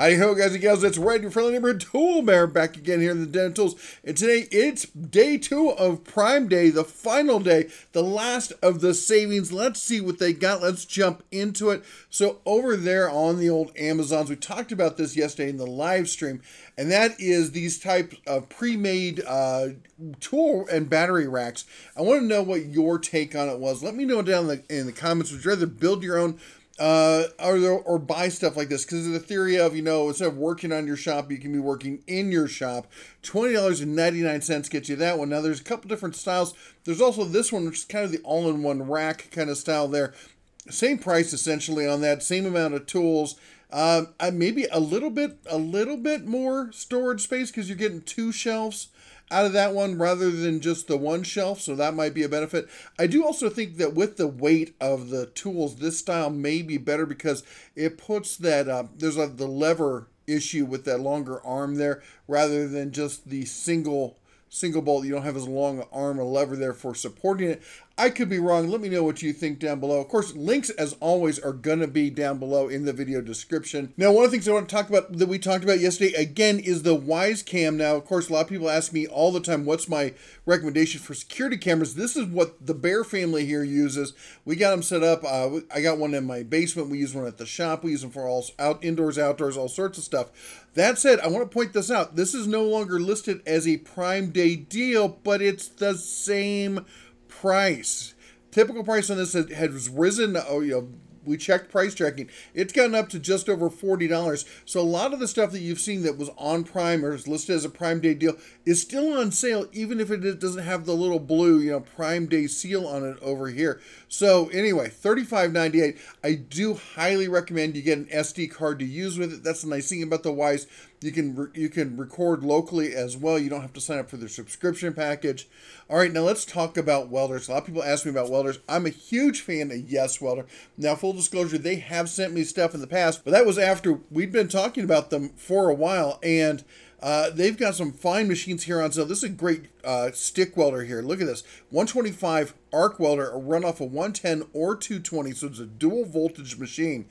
Howdy ho, guys and gals. It's Red, your friendly neighborhood tool bear, back again here in the Den Tools. And today it's day two of Prime Day, the final day, the last of the savings. Let's see what they got. Let's jump into it. So, over there on the old Amazons, we talked about this yesterday in the live stream, and that is these types of pre made uh, tool and battery racks. I want to know what your take on it was. Let me know down in the, in the comments. Would you rather build your own? Uh, or or buy stuff like this because of the theory of you know instead of working on your shop, you can be working in your shop. Twenty dollars and ninety nine cents gets you that one. Now there's a couple different styles. There's also this one, which is kind of the all in one rack kind of style there. Same price essentially on that. Same amount of tools. Uh, maybe a little bit a little bit more storage space because you're getting two shelves out of that one rather than just the one shelf, so that might be a benefit. I do also think that with the weight of the tools, this style may be better because it puts that, uh, there's a, the lever issue with that longer arm there rather than just the single single bolt. You don't have as long arm or lever there for supporting it. I could be wrong. Let me know what you think down below. Of course, links, as always, are going to be down below in the video description. Now, one of the things I want to talk about that we talked about yesterday, again, is the Wyze Cam. Now, of course, a lot of people ask me all the time, what's my recommendation for security cameras? This is what the Bear family here uses. We got them set up. Uh, I got one in my basement. We use one at the shop. We use them for all out indoors, outdoors, all sorts of stuff. That said, I want to point this out. This is no longer listed as a Prime Day deal, but it's the same price. Typical price on this has risen. Oh, you know, we checked price tracking. It's gotten up to just over $40. So a lot of the stuff that you've seen that was on Prime or is listed as a Prime Day deal is still on sale, even if it doesn't have the little blue, you know, Prime Day seal on it over here. So anyway, $35.98. I do highly recommend you get an SD card to use with it. That's the nice thing about the Wyze. You can you can record locally as well. You don't have to sign up for their subscription package. All right, now let's talk about welders. A lot of people ask me about welders. I'm a huge fan of YesWelder. Now, full disclosure, they have sent me stuff in the past, but that was after we'd been talking about them for a while, and uh, they've got some fine machines here on sale. This is a great uh, stick welder here. Look at this. 125 arc welder, a run off of 110 or 220, so it's a dual voltage machine.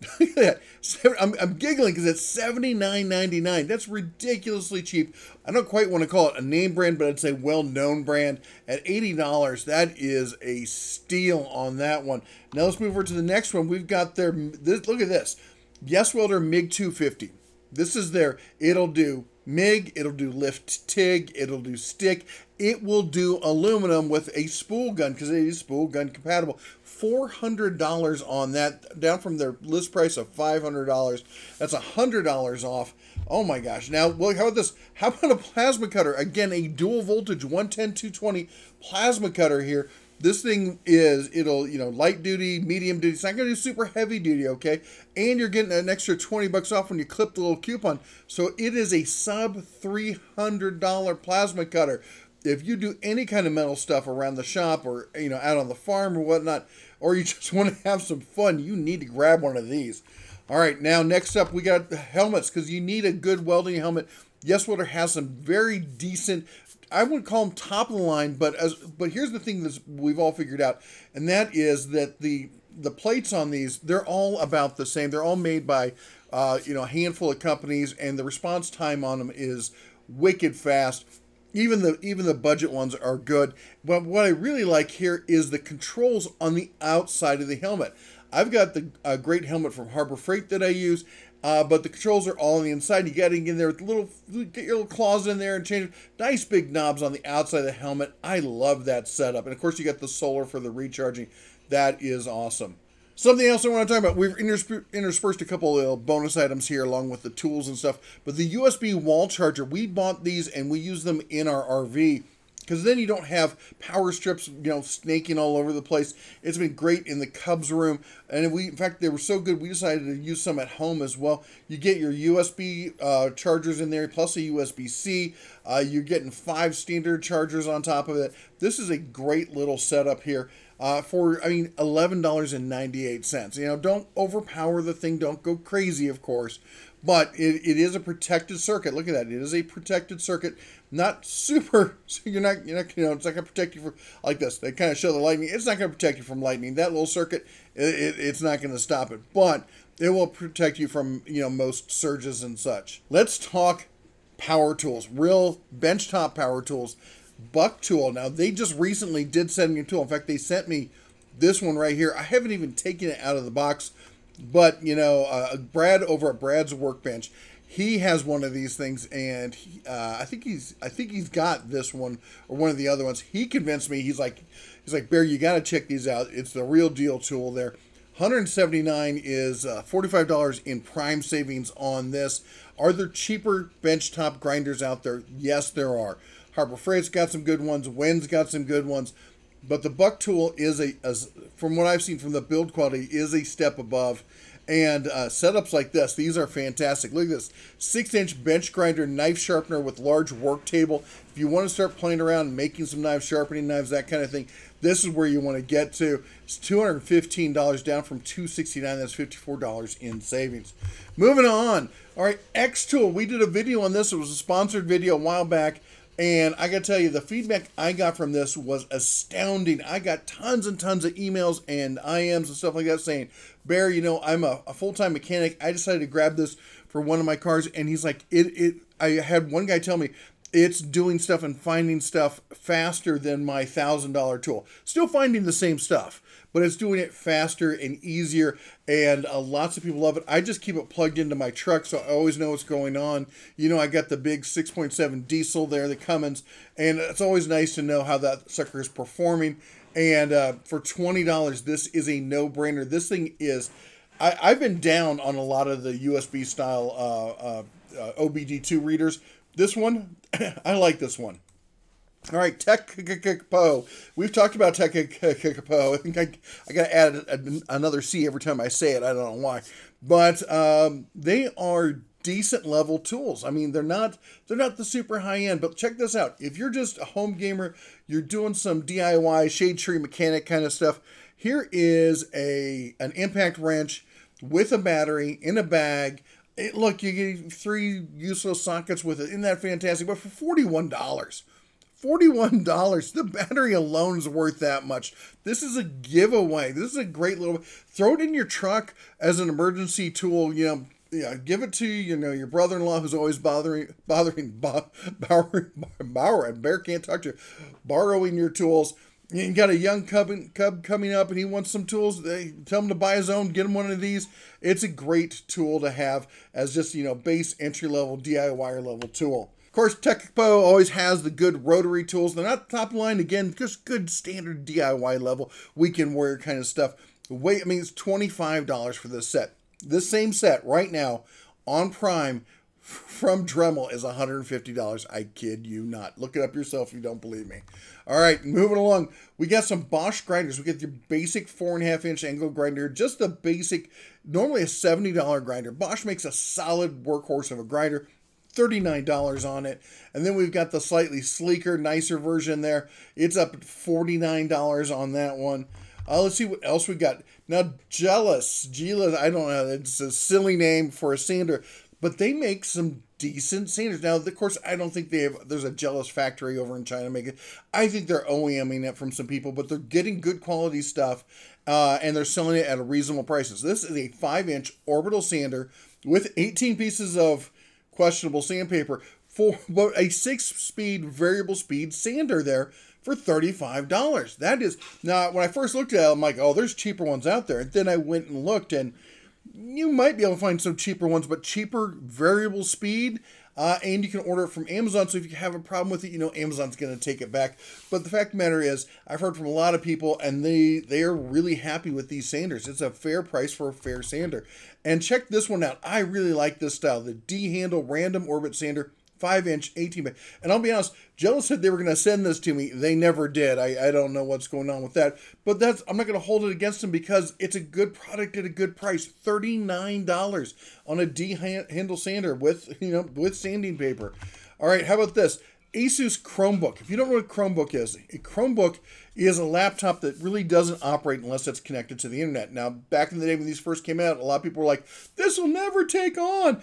Look at that. I'm, I'm giggling because it's $79.99. That's ridiculously cheap. I don't quite want to call it a name brand, but I'd say well-known brand. At $80, that is a steal on that one. Now let's move over to the next one. We've got their, this, look at this. YesWelder MiG 250. This is their, it'll do MIG, it'll do lift TIG, it'll do stick, it will do aluminum with a spool gun because it is spool gun compatible. $400 on that, down from their list price of $500. That's $100 off. Oh my gosh. Now, well, how about this? How about a plasma cutter? Again, a dual voltage 110 220 plasma cutter here this thing is, it'll, you know, light duty, medium duty. It's not going to do super heavy duty, okay? And you're getting an extra 20 bucks off when you clip the little coupon. So it is a sub $300 plasma cutter. If you do any kind of metal stuff around the shop or, you know, out on the farm or whatnot, or you just want to have some fun, you need to grab one of these. All right, now next up we got the helmets because you need a good welding helmet. YesWelder has some very decent I wouldn't call them top of the line, but as but here's the thing that we've all figured out, and that is that the the plates on these they're all about the same. They're all made by uh, you know a handful of companies, and the response time on them is wicked fast. Even the even the budget ones are good. But what I really like here is the controls on the outside of the helmet. I've got the great helmet from Harbor Freight that I use, uh, but the controls are all on the inside. You got to get in there with little, get your little claws in there and change. Nice big knobs on the outside of the helmet. I love that setup. And of course, you got the solar for the recharging. That is awesome. Something else I want to talk about. We've interspersed a couple of bonus items here along with the tools and stuff. But the USB wall charger, we bought these and we use them in our RV because then you don't have power strips, you know, snaking all over the place. It's been great in the Cubs room, and we, in fact, they were so good we decided to use some at home as well. You get your USB uh, chargers in there plus a USB C. Uh, you're getting five standard chargers on top of it. This is a great little setup here. Uh, for I mean eleven dollars and ninety eight cents. You know, don't overpower the thing. Don't go crazy, of course, but it, it is a protected circuit. Look at that. It is a protected circuit not super. So you're not, you're not, you know, it's not going to protect you from like this. They kind of show the lightning. It's not going to protect you from lightning. That little circuit, it, it, it's not going to stop it. But it will protect you from you know most surges and such. Let's talk power tools, real benchtop power tools. Bucktool. Now they just recently did send me a tool. In fact, they sent me this one right here. I haven't even taken it out of the box, but you know, uh, Brad over at Brad's Workbench, he has one of these things, and he, uh, I think he's I think he's got this one or one of the other ones. He convinced me. He's like he's like Bear, you got to check these out. It's the real deal tool there. 179 is uh, $45 in prime savings on this. Are there cheaper benchtop grinders out there? Yes, there are. Harbor Freight's got some good ones. Wen's got some good ones. But the Bucktool is a, as, from what I've seen from the build quality, is a step above. And uh, setups like this, these are fantastic. Look at this six inch bench grinder, knife sharpener with large work table. If you want to start playing around making some knives, sharpening knives, that kind of thing, this is where you want to get to. It's $215 down from 269. That's $54 in savings. Moving on. All right, Xtool. We did a video on this. It was a sponsored video a while back. And I got to tell you, the feedback I got from this was astounding. I got tons and tons of emails and IMs and stuff like that saying, Bear, you know, I'm a, a full time mechanic. I decided to grab this for one of my cars. And he's like, it, it, I had one guy tell me, it's doing stuff and finding stuff faster than my thousand dollar tool. Still finding the same stuff, but it's doing it faster and easier. And uh, lots of people love it. I just keep it plugged into my truck, so I always know what's going on. You know, I got the big 6.7 diesel there, the Cummins, and it's always nice to know how that sucker is performing. And uh, for twenty dollars, this is a no brainer. This thing is. I, I've been down on a lot of the USB style uh, uh, uh OBD2 readers this one, I like this one. All right, Teccpo. We've talked about Teccpo. I think I, I got to add another C every time I say it. I don't know why, but um, they are decent level tools. I mean, they're not they're not the super high end, but check this out. If you're just a home gamer, you're doing some DIY shade tree mechanic kind of stuff. Here is a an impact wrench with a battery in a bag it, look, you get three useless sockets with it. Isn't that fantastic? But for $41, $41, the battery alone is worth that much. This is a giveaway. This is a great little, throw it in your truck as an emergency tool, you know, yeah, give it to you know your brother-in-law who's always bothering bothering borrowing borrow and bear can't talk to you borrowing your tools you got a young cub, cub coming up and he wants some tools. They tell him to buy his own, get him one of these. It's a great tool to have as just, you know, base entry level DIY level tool. Of course, Teccpo always has the good rotary tools. They're not top line, again, just good standard DIY level, weekend warrior kind of stuff. Wait, I mean, it's $25 for this set. This same set right now on Prime from Dremel is $150. I kid you not. Look it up yourself if you don't believe me. All right, moving along. We got some Bosch grinders. We get your basic four and a half inch angle grinder, just the basic, normally a $70 grinder. Bosch makes a solid workhorse of a grinder. $39 on it. And then we've got the slightly sleeker, nicer version there. It's up at $49 on that one. Uh, let's see what else we got. Now, Jellas, Jellas, I don't know, it's a silly name for a sander but they make some decent sanders. Now, of course, I don't think they have. There's a Jellas factory over in China making. I think they're OEMing it from some people, but they're getting good quality stuff, uh, and they're selling it at a reasonable price. So This is a five inch orbital sander with 18 pieces of questionable sandpaper for but a six speed variable speed sander there for $35. That is now when I first looked at it, I'm like, oh, there's cheaper ones out there. And then I went and looked and you might be able to find some cheaper ones, but cheaper variable speed. Uh, and you can order it from Amazon. So if you have a problem with it, you know Amazon's going to take it back. But the fact the matter is, I've heard from a lot of people, and they they are really happy with these sanders. It's a fair price for a fair sander. And check this one out. I really like this style, the D handle random orbit sander. 5 inch 18 by and i'll be honest Jellas said they were going to send this to me. They never did. I, I don't know what's going on with that. But that's i'm not going to hold it against them because it's a good product at a good price. $39 on a d handle sander with you know with sanding paper. All right how about this? Asus chromebook. If you don't know what chromebook is a chromebook is a laptop that really doesn't operate unless it's connected to the internet. Now, back in the day when these first came out, a lot of people were like, "This will never take on."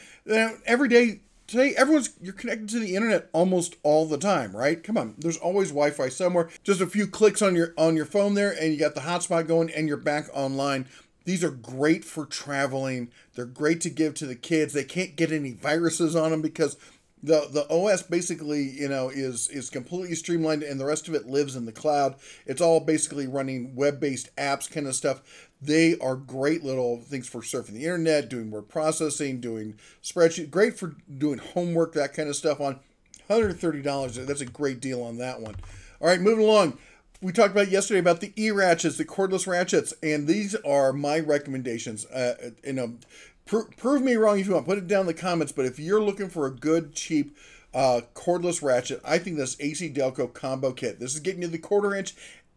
every day today everyone's you're connected to the internet almost all the time right come on there's always wi-fi somewhere just a few clicks on your on your phone there and you got the hotspot going and you're back online These are great for traveling. They're great to give to the kids. They can't get any viruses on them because the the OS basically you know is is completely streamlined and the rest of it lives in the cloud. It's all basically running web based apps kind of stuff. They are great little things for surfing the internet, doing word processing, doing spreadsheet. Great for doing homework, that kind of stuff. On $130, that's a great deal on that one. All right, moving along. We talked about yesterday about the e ratchets, the cordless ratchets, and these are my recommendations. Uh, you know, Pro- prove me wrong if you want. Put it down in the comments. But if you're looking for a good, cheap uh, cordless ratchet, I think this ACDelco combo kit. This is getting you the quarter inch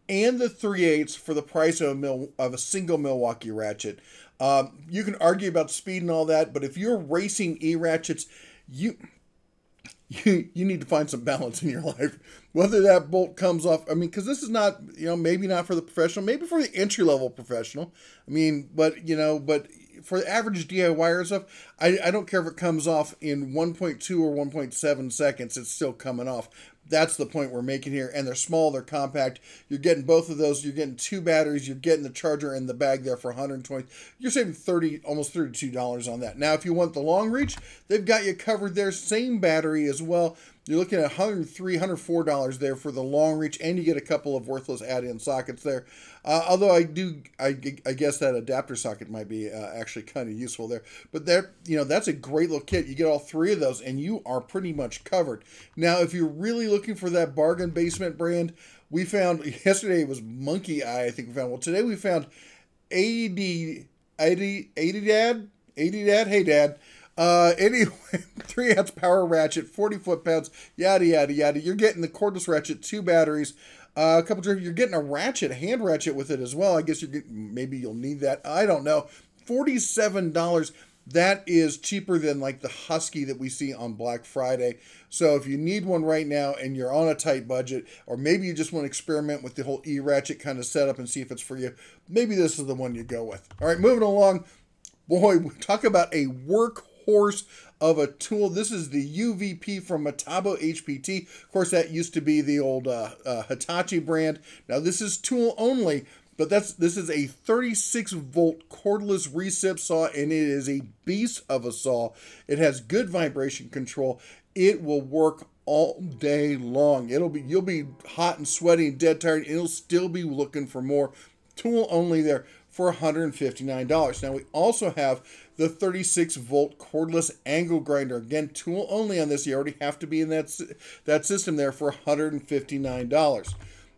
and the 3 eighths for the price of a, mil- of a single Milwaukee ratchet. Um, you can argue about speed and all that, but if you're racing e ratchets, you you you need to find some balance in your life. Whether that bolt comes off, I mean, because this is not you know maybe not for the professional, maybe for the entry level professional. I mean, but you know, but for the average DIYer stuff, I, I don't care if it comes off in 1.2 or 1.7 seconds, it's still coming off. That's the point we're making here. And they're small, they're compact. You're getting both of those. You're getting two batteries. You're getting the charger in the bag there for 120. You're saving 30, almost $32 on that. Now, if you want the long reach, they've got you covered there. Same battery as well. You're looking at $103, $104 there for the long reach, and you get a couple of worthless add-in sockets there. Uh, although I do, I, I guess that adapter socket might be uh, actually kind of useful there. But there, you know, that's a great little kit. You get all three of those, and you are pretty much covered. Now, if you're really looking for that bargain basement brand, we found yesterday it was Monkey Eye. I think we found. Well, today we found 80, 80, 80 Dad, 80 Dad. Hey, Dad. Uh, anyway, three ounce power ratchet, 40 foot pounds, yada, yada, yada. You're getting the cordless ratchet, two batteries, uh, a couple you're getting a ratchet, hand ratchet with it as well. I guess you're getting, maybe you'll need that. I don't know. $47. That is cheaper than like the Husky that we see on Black Friday. So if you need one right now and you're on a tight budget, or maybe you just want to experiment with the whole E ratchet kind of setup and see if it's for you, maybe this is the one you go with. All right, moving along. Boy, talk about a work horse of a tool. This is the UVP from Metabo HPT. Of course, that used to be the old uh, uh, Hitachi brand. Now this is tool only, but that's this is a 36 volt cordless recip saw, and it is a beast of a saw. It has good vibration control. It will work all day long. It'll be you'll be hot and sweaty and dead tired. and it'll still be looking for more. Tool only there for $159. Now we also have the 36 volt cordless angle grinder. Again, tool only on this. You already have to be in that, that system there for $159.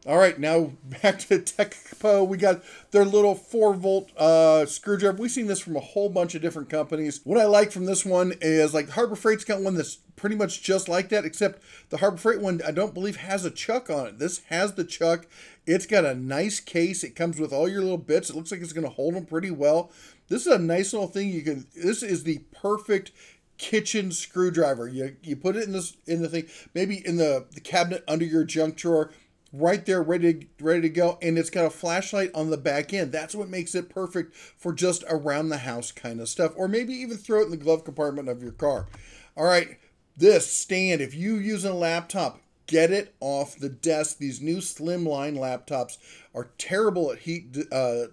All right, now back to Teccpo. We got their little 4 volt uh, screwdriver. We've seen this from a whole bunch of different companies. What I like from this one is like Harbor Freight's got one that's pretty much just like that, except the Harbor Freight one I don't believe has a chuck on it. This has the chuck. It's got a nice case. It comes with all your little bits. It looks like it's going to hold them pretty well. This is a nice little thing. You can. This is the perfect kitchen screwdriver. You you put it in this in the thing, maybe in the, the cabinet under your junk drawer, right there, ready ready to go. And it's got a flashlight on the back end. That's what makes it perfect for just around the house kind of stuff, or maybe even throw it in the glove compartment of your car. All right, this stand. If you use a laptop, get it off the desk. These new slimline laptops are terrible at heat uh,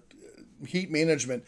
heat management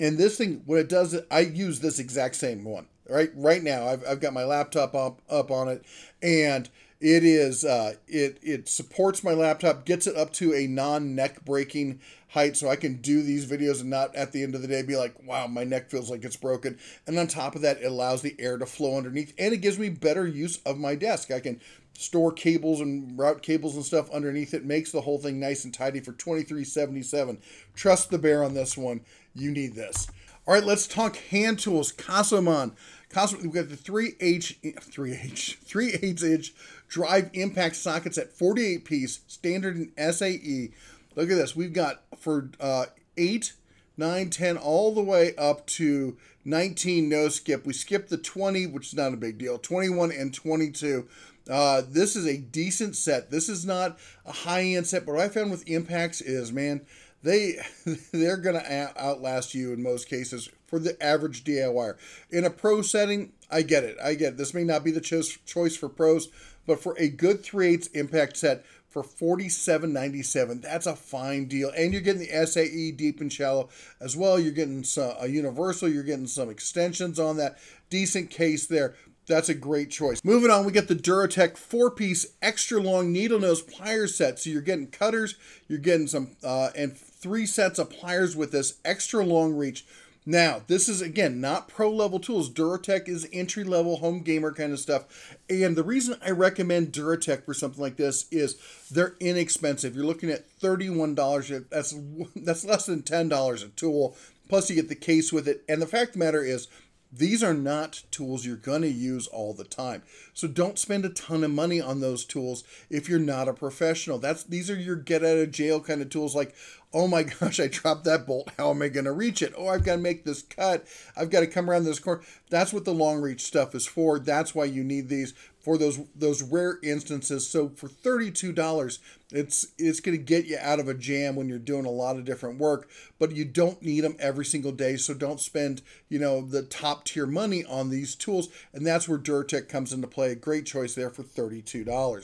and this thing, what it does, I use this exact same one. Right, right now, I've, I've got my laptop up up on it, and it is uh, it it supports my laptop, gets it up to a non neck breaking height, so I can do these videos and not at the end of the day be like, wow, my neck feels like it's broken. And on top of that, it allows the air to flow underneath, and it gives me better use of my desk. I can store cables and route cables and stuff underneath it makes the whole thing nice and tidy for 2377 trust the bear on this one you need this all right let's talk hand tools. Casoman. Casoman we've got the 3h 3h 3 8 inch drive impact sockets at 48 piece standard and sae look at this. We've got for uh, 8 9 10 all the way up to 19 no skip. We skipped the 20 which is not a big deal 21 and 22 uh, this is a decent set. This is not a high end set, but what I found with Impacts is, man, they they're gonna outlast you in most cases for the average DIYer. In a pro setting, I get it. I get it. This may not be the cho- choice for pros, but for a good 3 8 impact set, for $47.97. That's a fine deal. And you're getting the SAE deep and shallow as well. You're getting some, a universal, you're getting some extensions on that. Decent case there. That's a great choice. Moving on, we get the Duratech four-piece extra long needle nose pliers set. So you're getting cutters, you're getting some, uh, and three sets of pliers with this extra long reach. Now, this is again not pro level tools. Duratech is entry level home gamer kind of stuff. And the reason I recommend Duratech for something like this is they're inexpensive. You're looking at $31. That's that's less than $10 a tool. Plus you get the case with it. And the fact the matter is these are not tools you're going to use all the time. So don't spend a ton of money on those tools if you're not a professional. That's these are your get out of jail kind of tools like oh my gosh, I dropped that bolt. How am I going to reach it? Oh, I've got to make this cut. I've got to come around this corner. That's what the long reach stuff is for. That's why you need these for those those rare instances. So for $32, it's it's going to get you out of a jam when you're doing a lot of different work, but you don't need them every single day. So don't spend, you know, the top tier money on these tools. And that's where Duratech comes into play. Great choice there for $32 or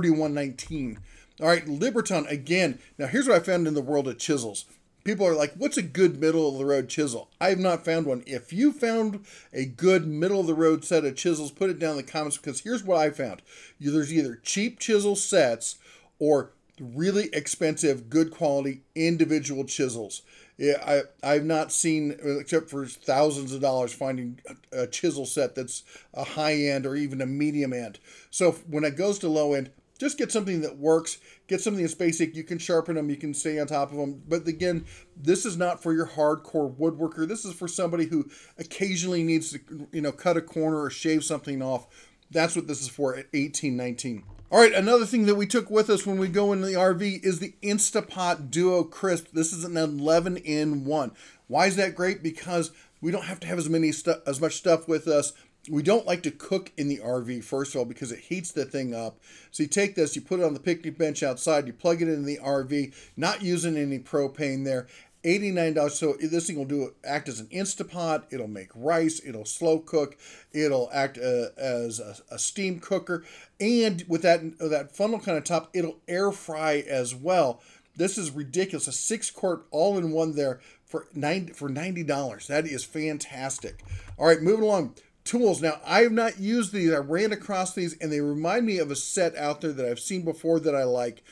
$31.19. All right, Libraton again. Now, here's what I found in the world of chisels. People are like, what's a good middle of the road chisel? I have not found one. If you found a good middle of the road set of chisels, put it down in the comments because here's what I found. There's either cheap chisel sets or really expensive, good quality individual chisels. Yeah, I I've not seen except for thousands of dollars finding a, chisel set that's a high end or even a medium end. So when it goes to low end, just get something that works. Get something that's basic. You can sharpen them. You can stay on top of them. But again, this is not for your hardcore woodworker. This is for somebody who occasionally needs to, you know, cut a corner or shave something off. That's what this is for at 1819. All right, another thing that we took with us when we go into the RV is the Instapot Duo Crisp. This is an 11 in 1. Why is that great? Because we don't have to have as many as much stuff with us we don't like to cook in the RV, first of all, because it heats the thing up. So you take this, you put it on the picnic bench outside, you plug it in the RV, not using any propane there. $89 so this thing will do act as an instapot it'll make rice it'll slow cook it'll act uh, as a, a, steam cooker and with that that funnel kind of top it'll air fry as well this is ridiculous a six quart all in one there for nine for $90 that is fantastic all right moving along tools. Now, I have not used these. I ran across these and they remind me of a set out there that I've seen before that I like.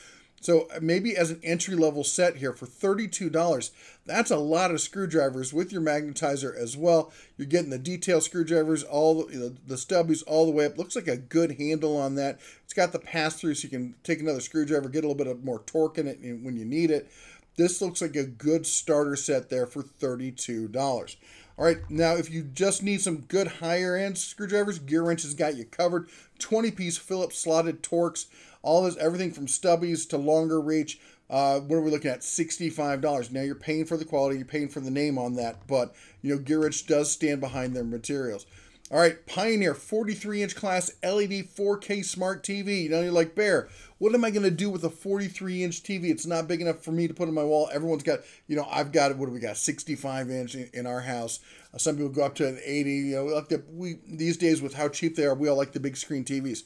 So uh, maybe as an entry level set here for $32, that's a lot of screwdrivers with your magnetizer as well. You're getting the detail screwdrivers, all the, the stubbies all the way up. Looks like a good handle on that. It's got the pass through so you can take another screwdriver, get a little bit of more torque in it when you need it. This looks like a good starter set there for $32. All right, now if you just need some good higher end screwdrivers, GearWrench has got you covered. 20 piece Phillips slotted Torx, all this, everything from stubbies to longer reach. Uh, what are we looking at? $65. Now you're paying for the quality, you're paying for the name on that, but you know, GearWrench does stand behind their materials. All right, Pioneer 43 inch class LED 4K smart TV. Know, you're like, Bear, what am I going to do with a 43 inch TV? It's not big enough for me to put on my wall. Everyone's got, you know, I've got, what do we got, 65 inch in, in our house. Uh, some people go up to an 80. You know, like the, we, these days with how cheap they are, we all like the big screen TVs.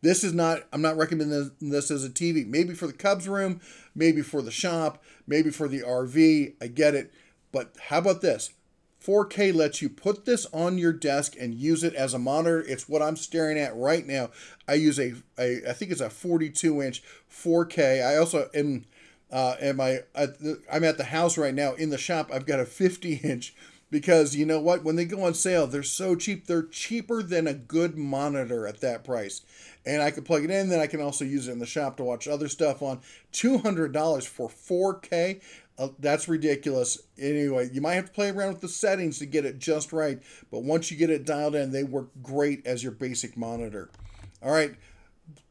This is not, I'm not recommending this as a TV. Maybe for the Cubs room, maybe for the shop, maybe for the RV. I get it. But how about this? 4K lets you put this on your desk and use it as a monitor. It's what I'm staring at right now. I use a, a I think it's a 42 inch 4K. I also am uh, am I I'm at the house right now in the shop. I've got a 50 inch because you know what? When they go on sale, they're so cheap. They're cheaper than a good monitor at that price. And I can plug it in. Then I can also use it in the shop to watch other stuff on. $200 for 4K. Uh, that's ridiculous. Anyway, you might have to play around with the settings to get it just right, but once you get it dialed in, they work great as your basic monitor. All right,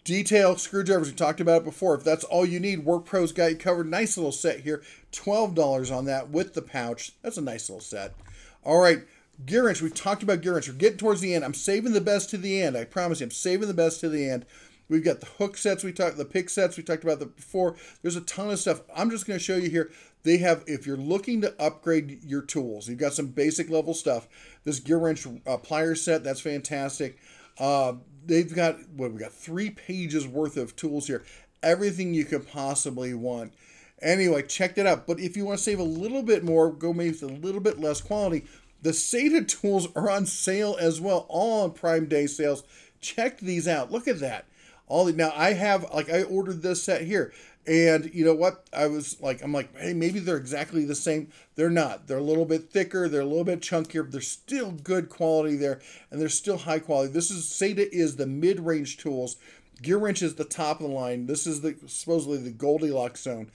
detail screwdrivers, we talked about it before. If that's all you need, WorkPro's got you covered. Nice little set here. $12 on that with the pouch. That's a nice little set. All right, GearWrench, We've talked about GearWrench. We're getting towards the end. I'm saving the best to the end. I promise you, I'm saving the best to the end. We've got the hook sets we talked, the pick sets we talked about the before. There's a ton of stuff. I'm just going to show you here. They have, if you're looking to upgrade your tools, you've got some basic level stuff. This GearWrench uh, plier set, that's fantastic. Uh, they've got what we got three pages worth of tools here. everything you could possibly want. Anyway, check that out. But if you want to save a little bit more, go maybe with a little bit less quality. The SATA tools are on sale as well, all on Prime Day sales. Check these out. Look at that. All the, now I have like I ordered this set here. And you know what? I was like, I'm like, hey, maybe they're exactly the same. They're not. They're a little bit thicker. They're a little bit chunkier. But They're still good quality there, and they're still high quality. This is SATA is the mid-range tools. GearWrench is the top of the line. This is the supposedly the Goldilocks zone.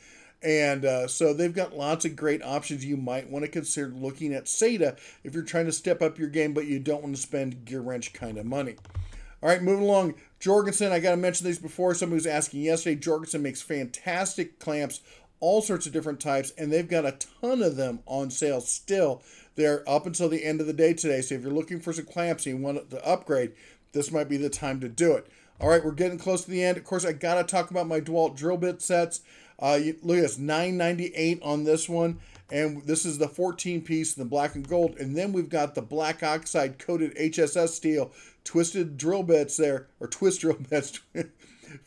And uh, so they've got lots of great options you might want to consider looking at SATA if you're trying to step up your game, but you don't want to spend GearWrench kind of money. All right, moving along. Jorgensen, I got to mention these before. Somebody was asking yesterday. Jorgensen makes fantastic clamps, all sorts of different types, and they've got a ton of them on sale still. They're up until the end of the day today. So if you're looking for some clamps and you want to upgrade, this might be the time to do it. All right, we're getting close to the end. Of course, I got to talk about my DeWalt drill bit sets. Uh, you, look at this, 998 on this one. And this is the 14 piece, in the black and gold. And then we've got the black oxide coated HSS steel twisted drill bits there, or twist drill bits.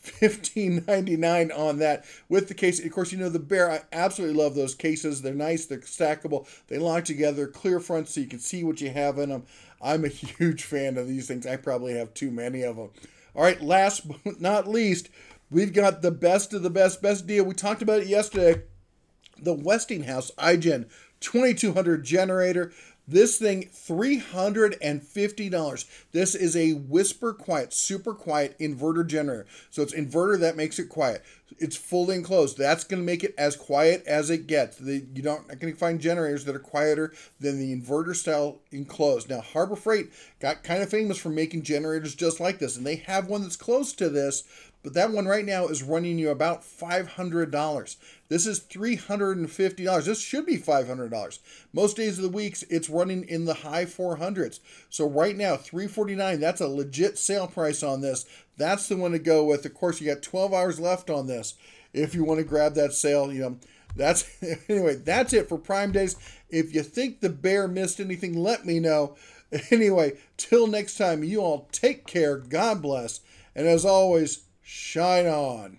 15.99 on that with the case. Of course, you know the Bear. I absolutely love those cases. They're nice. They're stackable. They lock together. Clear front so you can see what you have in them. I'm a huge fan of these things. I probably have too many of them. All right, last but not least, we've got the best of the best, best deal. We talked about it yesterday the Westinghouse iGen 2200 generator. This thing, $350. This is a whisper quiet, super quiet inverter generator. So it's inverter that makes it quiet. It's fully enclosed. That's going to make it as quiet as it gets. The, you don't not going to find generators that are quieter than the inverter style enclosed. Now, Harbor Freight got kind of famous for making generators just like this, and they have one that's close to this, but that one right now is running you about $500. This is $350. This should be $500. Most days of the weeks, it's running in the high 400s. So right now, 349, that's a legit sale price on this. That's the one to go with. Of course, you got 12 hours left on this. If you want to grab that sale, you know, that's anyway, that's it for Prime Days. If you think the bear missed anything, let me know. Anyway, till next time, you all take care. God bless. And as always, shine on.